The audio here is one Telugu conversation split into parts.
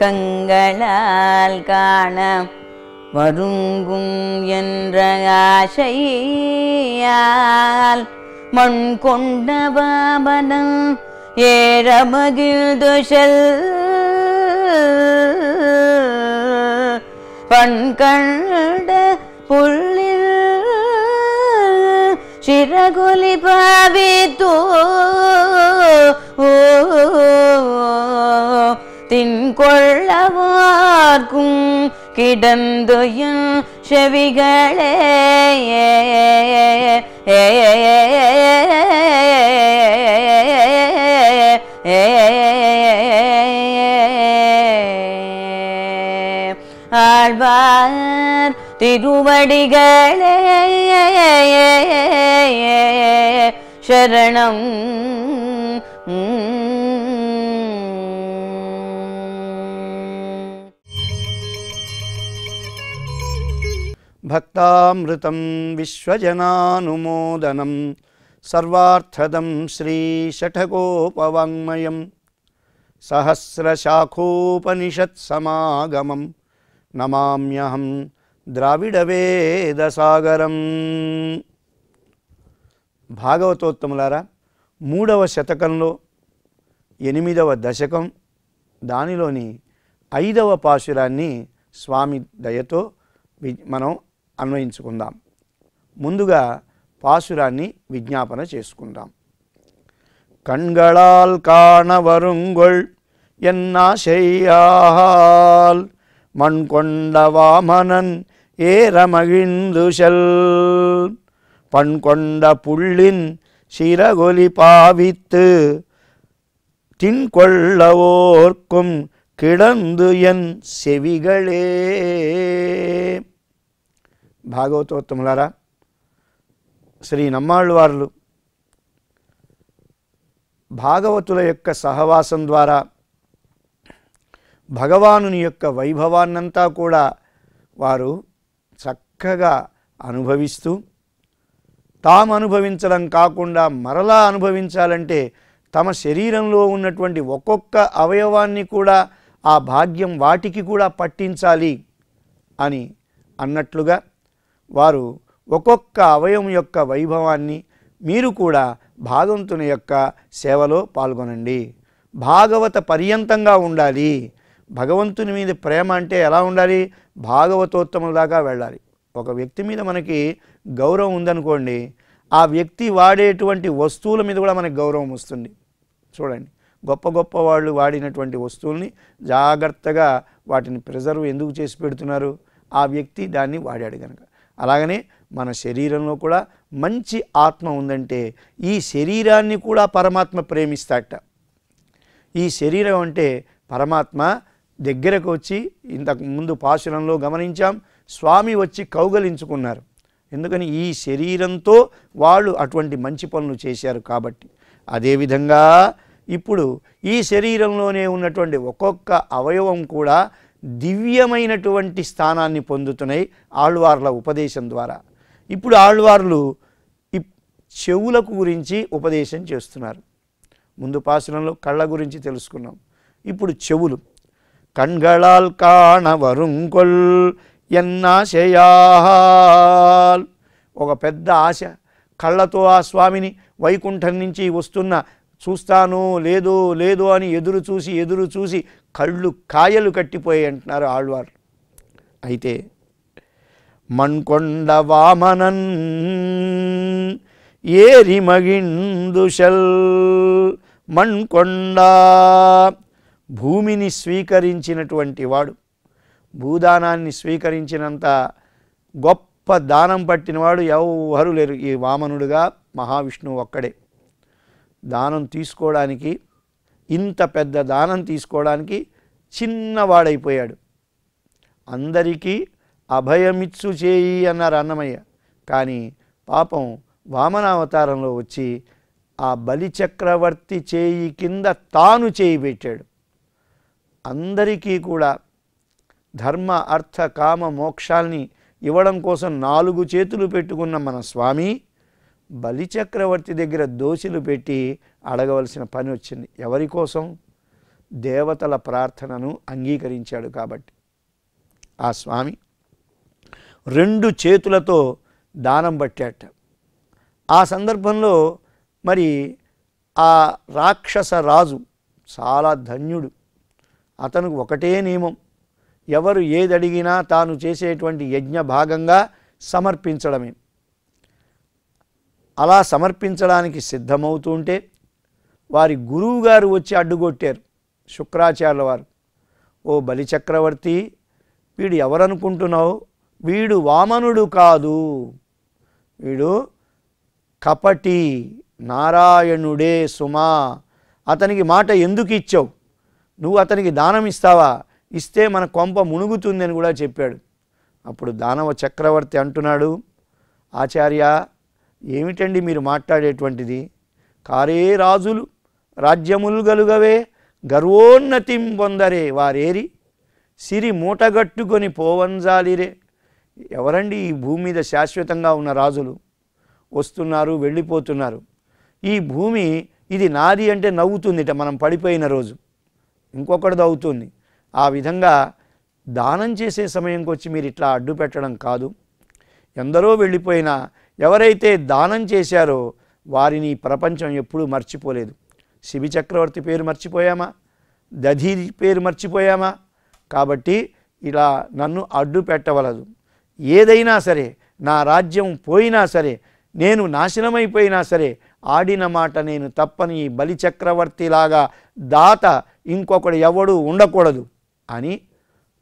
கங்களால் காண வருங்கும் என்ற ஆசையால் மண் கொண்ட பாபனம் ஏற மகிழ்துஷல் பண் கண்ட புள்ளில் சிறகுலி பாவித்தோ. தின்கொள்ளவார்க்கும் கிடந்துயும் செவிகளே. ஆழ்வார் திருவடிகளே. சரணம் భక్తామృతం విశ్వజనానుమోదనం సర్వార్థదం శ్రీషఠకోపవాङ्మయం సహస్రశాఖోపనిషత్సమాగమం నమామ్యహం ద్రావిడవేదసాగరం భాగవతోత్తములారా మూడవ శతకంలో ఎనిమిదవ దశకం దానిలోని ఐదవ పాశురాన్ని స్వామి దయతో మనం అన్వయించుకుందాం ముందుగా పాశురాన్ని విజ్ఞాపన చేసుకుందాం கண்களால் காண வருங்கொள் என்னாசையால் மண் கொண்ட வாமனன் ஏறமகிழ்ந்துஷல் பண் கொண்ட புள்ளின் சிறகொலி பாவித்து தின்கொள்ளவோர்க்கும் கிடந்து ఎన్ సెవిగళే భాగవతోత్తములారా శ్రీ నమ్మాళ్ళవార్లు భాగవతుల యొక్క సహవాసం ద్వారా భగవానుని యొక్క వైభవాన్నంతా కూడా వారు చక్కగా అనుభవిస్తూ తాము అనుభవించడం కాకుండా మరలా అనుభవించాలంటే తమ శరీరంలో ఉన్నటువంటి ఒక్కొక్క అవయవాన్ని కూడా ఆ భాగ్యం వాటికి కూడా పట్టించాలి అని అన్నట్లుగా వారు ఒక్కొక్క అవయవం యొక్క వైభవాన్ని మీరు కూడా భాగవంతుని యొక్క సేవలో పాల్గొనండి. భాగవత పర్యంతంగా ఉండాలి. భగవంతుని మీద ప్రేమ అంటే ఎలా ఉండాలి? భాగవతోత్తముల దాకా వెళ్ళాలి. ఒక వ్యక్తి మీద మనకి గౌరవం ఉందనుకోండి ఆ వ్యక్తి వాడేటువంటి వస్తువుల మీద కూడా మనకి గౌరవం వస్తుంది. చూడండి గొప్ప గొప్ప వాళ్ళు వాడినటువంటి వస్తువుల్ని జాగ్రత్తగా వాటిని ప్రిజర్వ్ ఎందుకు చేసి పెడుతున్నారు? ఆ వ్యక్తి దాన్ని వాడాడు కనుక అలాగనే మన శరీరంలో కూడా మంచి ఆత్మ ఉందంటే ఈ శరీరాన్ని కూడా పరమాత్మ ప్రేమిస్తాట ఈ శరీరం అంటే పరమాత్మ దగ్గరకు వచ్చి ఇంతకు ముందు పాశురంలో గమనించాం స్వామి వచ్చి కౌగలించుకున్నారు. ఎందుకని ఈ శరీరంతో వాళ్ళు అటువంటి మంచి పనులు చేశారు కాబట్టి. అదేవిధంగా ఇప్పుడు ఈ శరీరంలోనే ఉన్నటువంటి ఒక్కొక్క అవయవం కూడా దివ్యమైనటువంటి స్థానాన్ని పొందుతున్నాయి ఆళ్వార్ల ఉపదేశం ద్వారా. ఇప్పుడు ఆళ్వార్లు చెవులకు గురించి ఉపదేశం చేస్తున్నారు. ముందు పాసనంలో కళ్ళ గురించి తెలుసుకున్నాం. ఇప్పుడు చెవులు. కణ్గళాల్ కాణవరుంకొల్ ఎన్నాశయా ఒక పెద్ద ఆశ. కళ్ళతో ఆ స్వామిని వైకుంఠం నుంచి వస్తున్న చూస్తాను లేదు లేదు అని ఎదురు చూసి ఎదురు చూసి కళ్ళు కాయలు కట్టిపోయి అంటున్నారు ఆళ్వారు. అయితే మణ్కొండ వామనన్ ఏరి మగిందుషల్ మణ్కొండ భూమిని స్వీకరించినటువంటి వాడు భూదానాన్ని స్వీకరించినంత గొప్ప దానం పట్టినవాడు ఎవరు లేరు. ఈ వామనుడుగా మహావిష్ణువు ఒక్కడే. దానం తీసుకోవడానికి ఇంత పెద్ద దానం తీసుకోవడానికి చిన్నవాడైపోయాడు. అందరికీ అభయమిచ్చు చేయి అన్నారు అన్నమయ్య. కానీ పాపం వామనావతారంలో వచ్చి ఆ బలిచక్రవర్తి చేయి కింద తాను చేయి పెట్టాడు. అందరికీ కూడా ధర్మ అర్థ కామ మోక్షాల్ని ఇవ్వడం కోసం నాలుగు చేతులు పెట్టుకున్న మన స్వామి బలిచక్రవర్తి దగ్గర దోషులు పెట్టి అడగవలసిన పని వచ్చింది. ఎవరి కోసం? దేవతల ప్రార్థనను అంగీకరించాడు కాబట్టి. ఆ స్వామి రెండు చేతులతో దానం పట్టాట ఆ సందర్భంలో మరి ఆ రాక్షస రాజు చాలా ధన్యుడు. అతనికి ఒకటే నియమం. ఎవరు ఏది అడిగినా తాను చేసేటువంటి యజ్ఞ భాగంగా సమర్పించడమే. అలా సమర్పించడానికి సిద్ధమవుతుంటే వారి గురువు గారు వచ్చి అడ్డుకొట్టారు శుక్రాచార్యుల వారు. ఓ బలిచక్రవర్తి వీడు ఎవరనుకుంటున్నావు? వీడు వామనుడు కాదు. వీడు కపటి నారాయణుడే సుమా. అతనికి మాట ఎందుకు ఇచ్చావు? నువ్వు అతనికి దానం ఇస్తావా? ఇస్తే మన కొంప మునుగుతుందని కూడా చెప్పాడు. అప్పుడు దానవ చక్రవర్తి అంటున్నాడు ఆచార్య ఏమిటండి మీరు మాట్లాడేటువంటిది? కారే రాజులు రాజ్యములు గలుగవే గర్వోన్నతిం పొందరే వారేరి సిరి మూటగట్టుకొని పోవంజాలిరే. ఎవరండి ఈ భూమి మీద శాశ్వతంగా ఉన్న రాజులు? వస్తున్నారు వెళ్ళిపోతున్నారు. ఈ భూమి ఇది నాది అంటే నవ్వుతుందిట మనం పడిపోయిన రోజు. ఇంకొకటిది అవుతుంది ఆ విధంగా దానం చేసే సమయంకి వచ్చి మీరు ఇట్లా అడ్డు పెట్టడం కాదు. ఎందరో వెళ్ళిపోయినా ఎవరైతే దానం చేశారో వారిని ప్రపంచం ఎప్పుడూ మర్చిపోలేదు. శివి చక్రవర్తి పేరు మర్చిపోయామా? దధి పేరు మర్చిపోయామా? కాబట్టి ఇలా నన్ను అడ్డు పెట్టవలదు. ఏదైనా సరే నా రాజ్యం పోయినా సరే నేను నాశనమైపోయినా సరే ఆడిన మాట నేను తప్పని బలి చక్రవర్తిలాగా దాత ఇంకొకడు ఎవడు ఉండకూడదు అని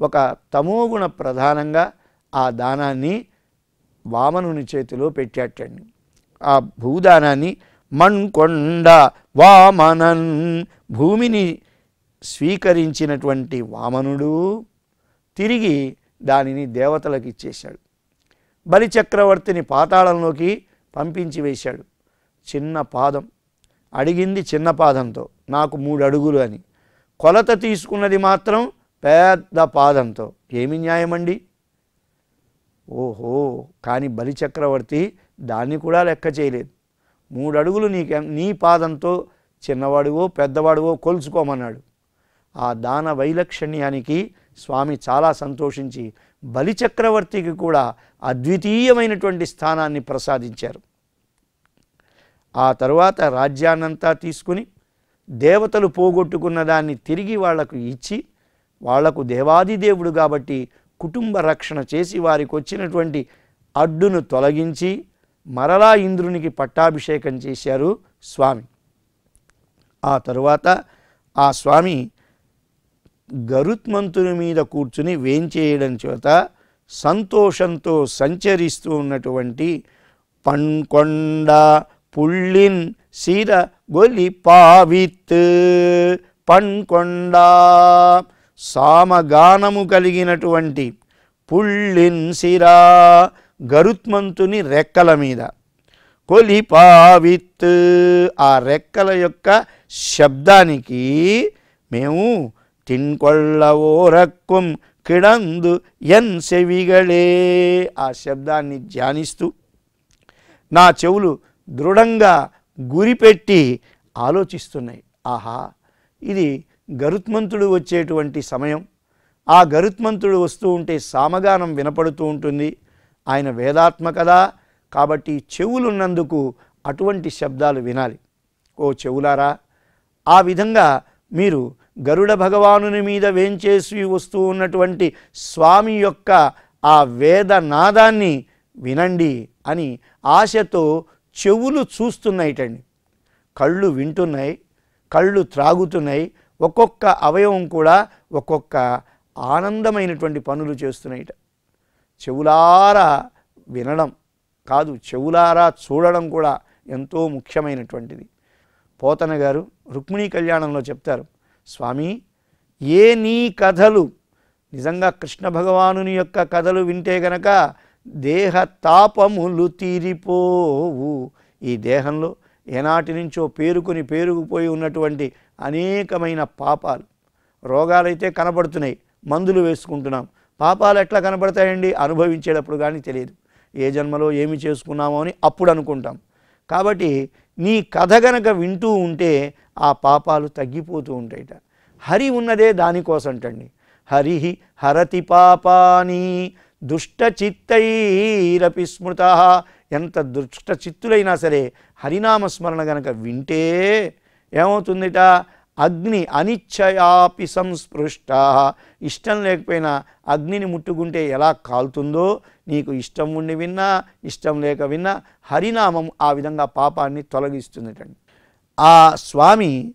ఒక తమోగుణ ప్రధానంగా ఆ దానాన్ని వామనుని చేతిలో పెట్టేటండి. ఆ భూదానాన్ని మణ్కొండ వామనన్ భూమిని స్వీకరించినటువంటి వామనుడు తిరిగి దానిని దేవతలకు ఇచ్చేశాడు. బలిచక్రవర్తిని పాతాళంలోకి పంపించి వేశాడు. చిన్న పాదం. అడిగింది చిన్న పాదంతో. నాకు మూడు అడుగులు అని. కొలత తీసుకున్నది మాత్రం పెద్ద పాదంతో. ఏమి న్యాయమండి? ఓహో కానీ బలిచక్రవర్తి దాన్ని కూడా లెక్క చేయలేదు. మూడు అడుగులు నీకు నీ పాదంతో చిన్నవాడివో పెద్దవాడివో కొలుచుకోమన్నాడు. ఆ దాన వైలక్షణ్యానికి స్వామి చాలా సంతోషించి బలిచక్రవర్తికి కూడా అద్వితీయమైనటువంటి స్థానాన్ని ప్రసాదించారు. ఆ తరువాత రాజ్యాన్నంతా తీసుకుని దేవతలు పోగొట్టుకున్న దాన్ని తిరిగి వాళ్ళకు ఇచ్చి వాళ్ళకు దేవాదిదేవుడు కాబట్టి కుటుంబ రక్షణ చేసి వారికి వచ్చినటువంటి అడ్డును తొలగించి మరలా ఇంద్రునికి పట్టాభిషేకం చేశారు స్వామి. ఆ తరువాత ఆ స్వామి గరుత్మంతుని మీద కూర్చుని వేంచేయడం చేత సంతోషంతో సంచరిస్తూ ఉన్నటువంటి పణ్కొండ పుళ్ళిన్ సీర గొలి పావిత్. పణ్కొండ సామగానము కలిగినటువంటి పుళ్ళిన్ సిరా గరుత్మంతుని రెక్కల మీద. కొలిపావిత్ ఆ రెక్కల యొక్క శబ్దానికి మేము తిన్కొళ్ళవోరక్కుం కిడందు ఎన్ సెవిగళే ఆ శబ్దాన్ని ధ్యానిస్తూ నా చెవులు దృఢంగా గురిపెట్టి ఆలోచిస్తున్నాయి. ఆహా ఇది గరుత్మంతుడు వచ్చేటువంటి సమయం. ఆ గరుత్మంతుడు వస్తూ ఉంటే సామగానం వినపడుతూ ఉంటుంది. ఆయన వేదాత్మ కదా. కాబట్టి చెవులున్నందుకు అటువంటి శబ్దాలు వినాలి. ఓ చెవులారా ఆ విధంగా మీరు గరుడ భగవానుని మీద వేంచేసి వస్తూ ఉన్నటువంటి స్వామి యొక్క ఆ వేద నాదాన్ని వినండి అని ఆశతో చెవులు చూస్తున్నాయిటండి. కళ్ళు వింటున్నాయి కళ్ళు త్రాగుతున్నాయి ఒక్కొక్క అవయవం కూడా ఒక్కొక్క ఆనందమైనటువంటి పనులు చేస్తున్నాయిట. చెవులారా వినడం కాదు చెవులారా చూడడం కూడా ఎంతో ముఖ్యమైనటువంటిది. పోతన గారు రుక్మిణీ కళ్యాణంలో చెప్తారు స్వామి ఏ నీ కథలు నిజంగా కృష్ణ భగవానుని యొక్క కథలు వింటే గనక దేహ తాపములు తీరిపోవు. ఈ దేహంలో ఏనాటి నుంచో పేరుకొని పేరుకుపోయి ఉన్నటువంటి అనేకమైన పాపాలు. రోగాలైతే కనబడుతున్నాయి. మందులు వేసుకుంటున్నాం. పాపాలు ఎట్లా కనబడతాయండి? అనుభవించేటప్పుడు కానీ తెలియదు. ఏ జన్మలో ఏమి చేసుకున్నామో అని అప్పుడు అనుకుంటాం. కాబట్టి నీ కథ గనక వింటూ ఉంటే ఆ పాపాలు తగ్గిపోతూ ఉంటాయిట. హరి ఉన్నదే దానికోసంటండి. హరి హరతి పాపాని దుష్టచిత్తైరపి స్మృత. ఎంత దుష్ట చిత్తులైనా సరే హరినామస్మరణ గనక వింటే ఏమవుతుందిట? అగ్ని అనిచ్చయాపి సంస్పృష్ట. ఇష్టం లేకపోయినా అగ్నిని ముట్టుకుంటే ఎలా కాలుతుందో నీకు ఇష్టం ఉండి విన్నా ఇష్టం లేక విన్నా హరినామం ఆ విధంగా పాపాన్ని తొలగిస్తుందిటండి. ఆ స్వామి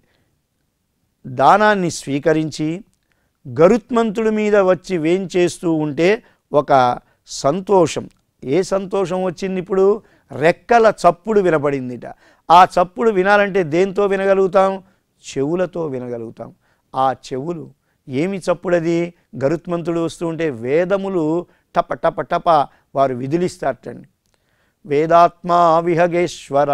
దానాన్ని స్వీకరించి గరుత్మంతుడి మీద వచ్చి వేంచేస్తూ ఉంటే ఒక సంతోషం. ఏ సంతోషం వచ్చింది ఇప్పుడు? రెక్కల చప్పుడు వినపడిందిట. ఆ చప్పుడు వినాలంటే దేంతో వినగలుగుతాం? చెవులతో వినగలుగుతాం. ఆ చెవులు ఏమి చప్పుడది? గరుత్మంతుడు వస్తూ ఉంటే వేదములు టప టప టప వారు విధులిస్తారటండి వేదాత్మా విహగేశ్వర.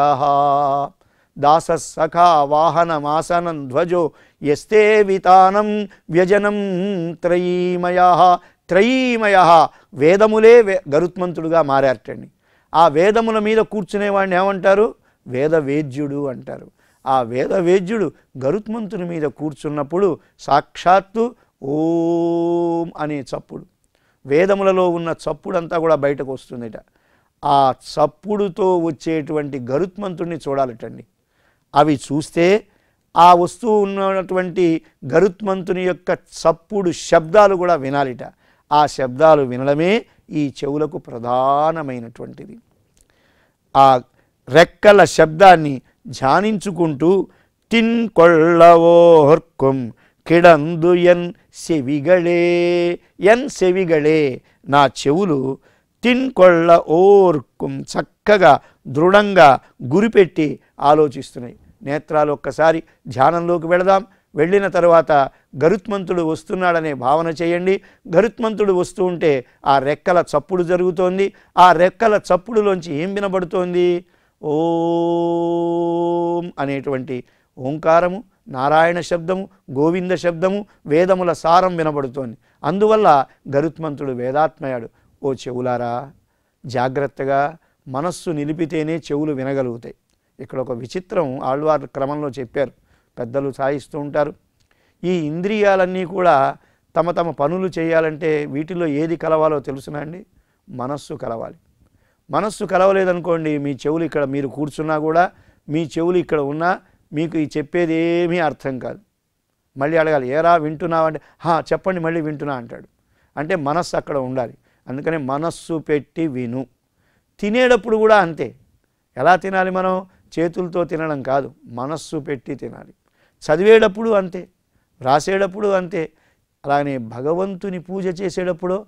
దాస సఖా వాహనమాసనం ధ్వజో ఎస్తే వితానం వ్యజనం త్రయీమయ. త్రయీమయ వేదములే వే గరుత్మంతుడుగా మారారటండి. ఆ వేదముల మీద కూర్చునేవాడిని ఏమంటారు? వేదవేద్యుడు అంటారు. ఆ వేదవేద్యుడు గరుత్మంతుని మీద కూర్చున్నప్పుడు సాక్షాత్తు ఓం అనే చప్పుడు. వేదములలో ఉన్న చప్పుడంతా కూడా బయటకు వస్తుందిట. ఆ చప్పుడుతో వచ్చేటువంటి గరుత్మంతుడిని చూడాలటండి. అవి చూస్తే ఆ వస్తువు ఉన్నటువంటి గరుత్మంతుని యొక్క చప్పుడు శబ్దాలు కూడా వినాలిట. ఆ శబ్దాలు వినడమే ఈ చెవులకు ప్రధానమైనటువంటిది. ఆ రెక్కల శబ్దాన్ని ధ్యానించుకుంటూ తిన్ కొళ్ళవోహర్కుం కిడందు ఎన్ సెవిగళే ఎన్ సెవిగళే నా చెవులు తిన్ కొళ్ళ ఓర్కుం చక్కగా దృఢంగా గురిపెట్టి ఆలోచిస్తున్నాయి. నేత్రాలు ఒక్కసారి ధ్యానంలోకి వెళదాం. వెళ్ళిన తర్వాత గరుత్మంతుడు వస్తున్నాడనే భావన చేయండి. గరుత్మంతుడు వస్తూ ఉంటే ఆ రెక్కల చప్పుడు జరుగుతోంది. ఆ రెక్కల చప్పుడులోంచి ఏం వినబడుతోంది? ఓం అనేటువంటి ఓంకారము నారాయణ శబ్దము గోవింద శబ్దము వేదముల సారం వినబడుతోంది. అందువల్ల గరుత్మంతుడు వేదాత్మయాడు ఓ చెవులారా జాగ్రత్తగా మనస్సు నిలిపితేనే చెవులు వినగలుగుతాయి. ఇక్కడ ఒక విచిత్రం ఆళ్వార్ క్రమంలో చెప్పారు. పెద్దలు సాయిస్తూ ఉంటారు. ఈ ఇంద్రియాలన్నీ కూడా తమ తమ పనులు చేయాలంటే వీటిలో ఏది కలవాలో తెలుసునండి మనస్సు కలవాలి. మనస్సు కలవలేదనుకోండి మీ చెవులు ఇక్కడ మీరు కూర్చున్నా కూడా మీ చెవులు ఇక్కడ ఉన్నా మీకు ఈ చెప్పేది ఏమీ అర్థం కాదు. మళ్ళీ అడగాలి ఏరా వింటున్నావా? అంటే "హా, చెప్పండి మళ్ళీ వింటున్నా అంటాడు. అంటే మనస్సు అక్కడ ఉండాలి. అందుకని మనస్సు పెట్టి విను. తినేటప్పుడు కూడా అంతే. ఎలా తినాలి మనం? చేతులతో తినడం కాదు. మనస్సు పెట్టి తినాలి. చదివేటప్పుడు అంతే. వ్రాసేటప్పుడు అంతే. అలానే భగవంతుని పూజ చేసేటప్పుడు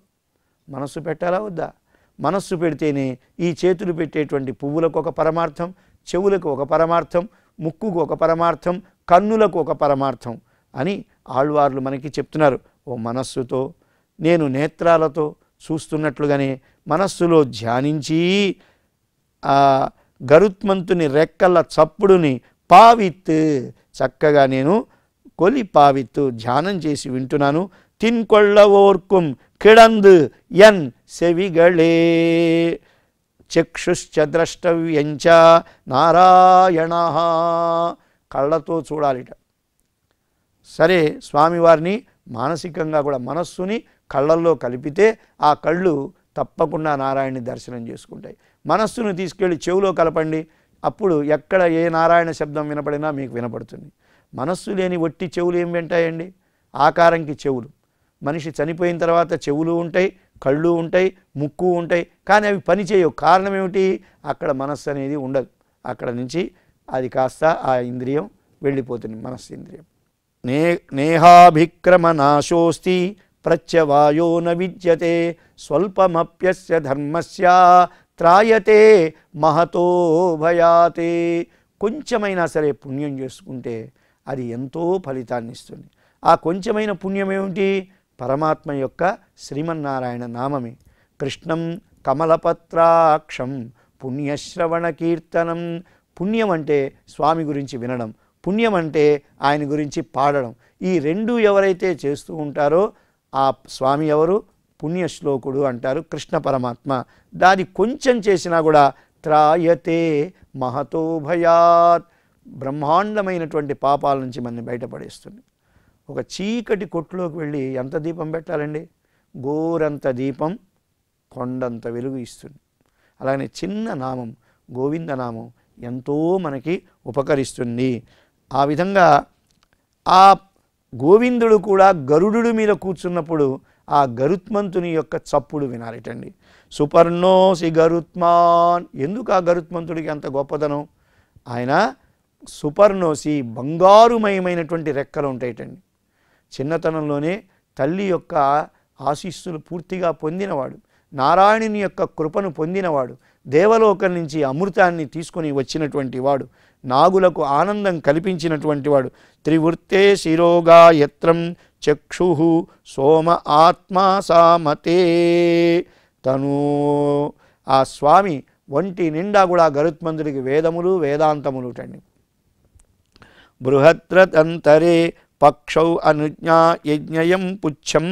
మనస్సు పెట్టాలా వద్దా? మనస్సు పెడితేనే ఈ చేతులు పెట్టేటువంటి పువ్వులకు ఒక పరమార్థం చెవులకు ఒక పరమార్థం ముక్కుకు ఒక పరమార్థం కన్నులకు ఒక పరమార్థం అని ఆళ్వార్లు మనకి చెప్తున్నారు. ఓ మనస్సుతో నేను నేత్రాలతో చూస్తున్నట్లుగానే మనస్సులో ధ్యానించి ఆ గరుత్మంతుని రెక్కల చప్పుడుని పావిత్ చక్కగా నేను కొలి పావిత్తు ధ్యానం చేసి వింటున్నాను. తిన్కొళ్ళవోర్కుం కిడందు ఎన్ సెవిగళే చక్షుశ్చ ద్రష్టవ్యంచ నారాయణ కళ్ళతో చూడాలిట సరే స్వామివారిని మానసికంగా కూడా మనస్సుని కళ్ళల్లో కలిపితే ఆ కళ్ళు తప్పకుండా నారాయణని దర్శనం చేసుకుంటాయి. మనస్సును తీసుకెళ్ళి చెవులో కలపండి. అప్పుడు ఎక్కడ ఏ నారాయణ శబ్దం వినపడినా మీకు వినపడుతుంది. మనస్సు లేని ఒట్టి చెవులు ఏం వింటాయండి? ఆకారంకి చెవులు. మనిషి చనిపోయిన తర్వాత చెవులు ఉంటాయి కళ్ళు ఉంటాయి ముక్కు ఉంటాయి కానీ అవి పనిచేయవు కారణం ఏమిటి? అక్కడ మనస్సు అనేది ఉండదు. అక్కడ నుంచి అది కాస్త ఆ ఇంద్రియం వెళ్ళిపోతుంది మనస్సు ఇంద్రియం. నే నేహాభిక్రమ నాశోస్తి ప్రత్యవాయో న విద్యతే స్వల్పమప్యస్య ధర్మస్య త్రాయతే మహతో భయాతే. కొంచెమైనా సరే పుణ్యం చేసుకుంటే అది ఎంతో ఫలితాన్ని ఇస్తుంది. ఆ కొంచెమైన పుణ్యం ఏమిటి? పరమాత్మ యొక్క శ్రీమన్నారాయణ నామమే. కృష్ణం కమలపత్రాక్షం పుణ్యశ్రవణ కీర్తనం. పుణ్యం అంటే స్వామి గురించి వినడం. పుణ్యం అంటే ఆయన గురించి పాడడం. ఈ రెండు ఎవరైతే చేస్తూ ఉంటారో ఆ స్వామి ఎవరు? పుణ్యశ్లోకుడు అంటారు కృష్ణ పరమాత్మ. దాని కొంచెం చేసినా కూడా త్రాయతే మహతో భయాత్. బ్రహ్మాండమైనటువంటి పాపాల నుంచి మనని బయటపడేస్తుంది. ఒక చీకటి కొట్టులోకి వెళ్ళి ఎంత దీపం పెట్టాలండి? గోరంత దీపం కొండంత వెలుగు ఇస్తుంది. అలానే చిన్న నామం గోవిందనామం ఎంతో మనకి ఉపకరిస్తుంది. ఆ విధంగా ఆ గోవిందుడు కూడా గరుడు మీద కూర్చున్నప్పుడు ఆ గరుత్మంతుని యొక్క చప్పుడు వినాలిటండి. సుపర్ణోసి గరుత్మాన్. ఎందుకు ఆ గరుత్మంతుడికి అంత గొప్పదనం ఆయన సుపర్ణోసి బంగారుమయమైనటువంటి రెక్కలు ఉంటాయిటండి. చిన్నతనంలోనే తల్లి యొక్క ఆశీస్సులు పూర్తిగా పొందినవాడు నారాయణుని యొక్క కృపను పొందినవాడు దేవలోకం నుంచి అమృతాన్ని తీసుకొని వచ్చినటువంటి వాడు నాగులకు ఆనందం కల్పించినటువంటి వాడు. త్రివృత్తే శిరోగా యత్రం చక్షు సోమ ఆత్మా సామతే. తను ఆ స్వామి ఒంటి నిండా కూడా గరుత్మంతుడికి వేదములు వేదాంతములు టండి బృహద్రతంతరే పక్షౌ అనుజ్ఞా యజ్ఞయం పుచ్చం.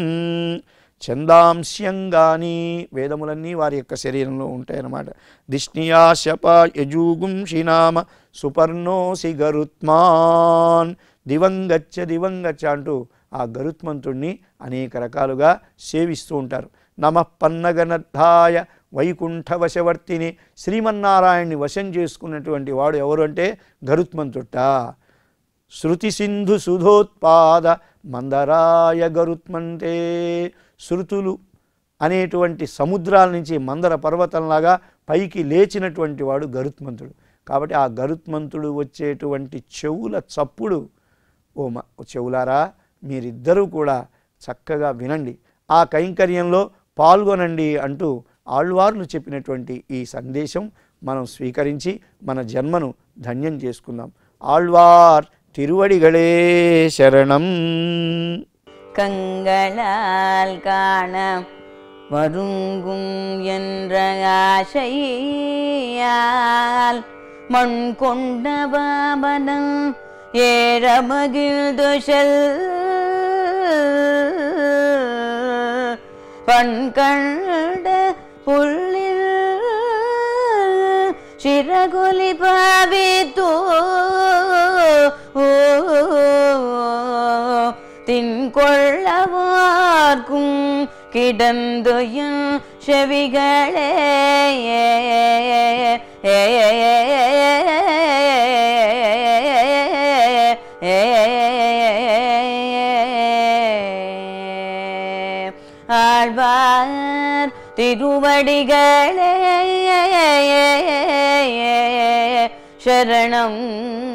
చందాంశ్యంగాని వేదములన్నీ వారి యొక్క శరీరంలో ఉంటాయన్నమాట. దిష్ణియా శప యజూగుంషినామ సుపర్ణోసి గరుత్మాన్. దివంగచ్చ దివంగచ్చ అంటూ ఆ గరుత్మంతుణ్ణి అనేక రకాలుగా సేవిస్తూ ఉంటారు. నమ పన్నగనద్ధాయ వైకుంఠ వశవర్తిని శ్రీమన్నారాయణ్ణి వశం చేసుకున్నటువంటి వాడు ఎవరు అంటే గరుత్మంతుట. శృతి సింధు సుధోత్పాద మందరాయ గరుత్మంటే శృతులు అనేటువంటి సముద్రాల నుంచి మందర పర్వతంలాగా పైకి లేచినటువంటి వాడు గరుత్మంతుడు. కాబట్టి ఆ గరుత్మంతుడు వచ్చేటువంటి చెవుల చప్పుడు ఓ చెవులారా మీరిద్దరూ కూడా చక్కగా వినండి. ఆ కైంకర్యంలో పాల్గొనండి అంటూ ఆళ్వార్లు చెప్పినటువంటి ఈ సందేశం మనం స్వీకరించి మన జన్మను ధన్యం చేసుకుందాం. ఆళ్వార్ திருவடிகளே சரணம். கங்களால் காண வருங்கும் என்ற ஆசையால் மண் கொண்ட பாபனம் ஏறமகிழ்ந்து செல் பண் கண்ட புள்ளில் சிறகுலி பாவித்தோ தின்கொள்ளவார்க்கும் கிடந்துயும் செவிகளே. ஆழ்வார் திருவடிகளே. சரணம்